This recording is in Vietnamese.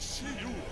Shiryu.